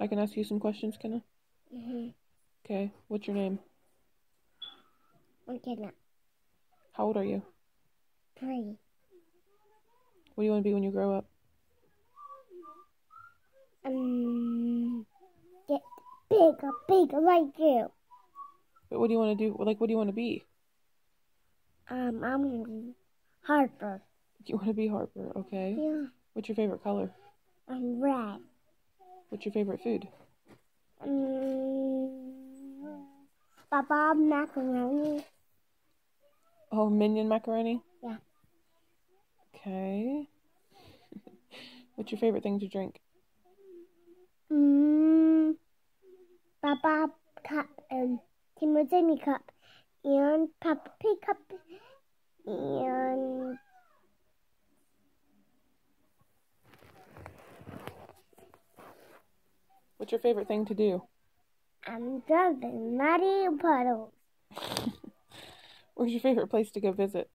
I can ask you some questions, can I? Mm-hmm. Okay. What's your name? Okay, now. How old are you? Three. What do you want to be when you grow up? Um, get bigger, bigger like you. But what do you want to do? Like, what do you want to be? Um, I'm gonna be Harper. You want to be Harper, okay? Yeah. What's your favorite color? I'm red. What's your favorite food? Um, Baba macaroni. Oh, minion macaroni? Yeah. Okay. What's your favorite thing to drink? Mmm, Baba cup and Timothy cup and Papa Pig cup and What's your favorite thing to do? I'm jumping muddy puddles. Where's your favorite place to go visit?